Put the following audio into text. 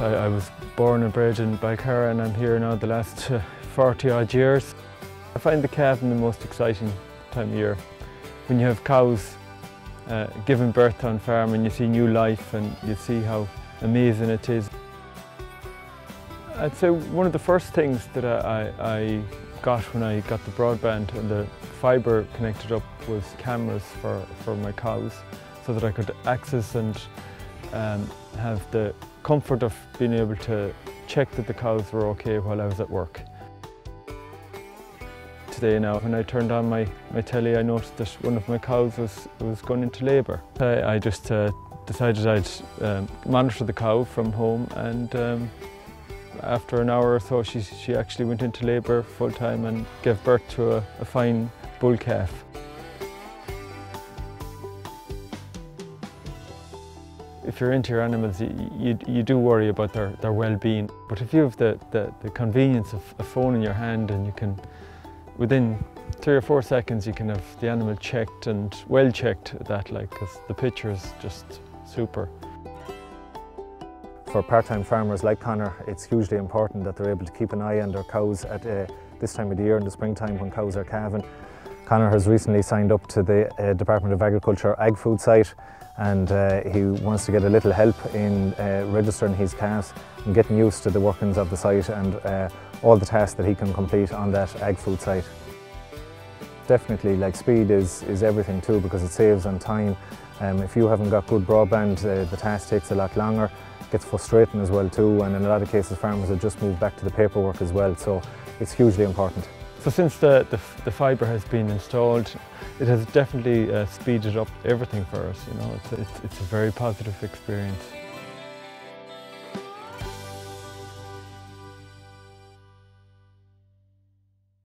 I, I was born and bred in Belcarra and I'm here now the last uh, 40 odd years. I find the calving the most exciting time of year. When you have cows uh, giving birth on farm and you see new life and you see how amazing it is. I'd say one of the first things that I, I got when I got the broadband and the fibre connected up was cameras for, for my cows so that I could access and um, have the comfort of being able to check that the cows were okay while I was at work. Today now, when I turned on my, my telly, I noticed that one of my cows was, was going into labour. I, I just uh, decided I'd um, monitor the cow from home and um, after an hour or so she, she actually went into labour full time and gave birth to a, a fine bull calf. If you're into your animals, you, you, you do worry about their, their well-being. But if you have the, the, the convenience of a phone in your hand and you can, within three or four seconds, you can have the animal checked and well checked at that, like, because the picture is just super. For part-time farmers like Conor, it's hugely important that they're able to keep an eye on their cows at uh, this time of the year in the springtime when cows are calving. Conor has recently signed up to the uh, Department of Agriculture Ag Food site and uh, he wants to get a little help in uh, registering his calves and getting used to the workings of the site and uh, all the tasks that he can complete on that Ag Food site. Definitely, like speed is, is everything too because it saves on time. Um, if you haven't got good broadband, uh, the task takes a lot longer gets frustrating as well too and in a lot of cases farmers have just moved back to the paperwork as well so it's hugely important. So since the, the, the fibre has been installed it has definitely uh, speeded up everything for us you know it's, it's, it's a very positive experience.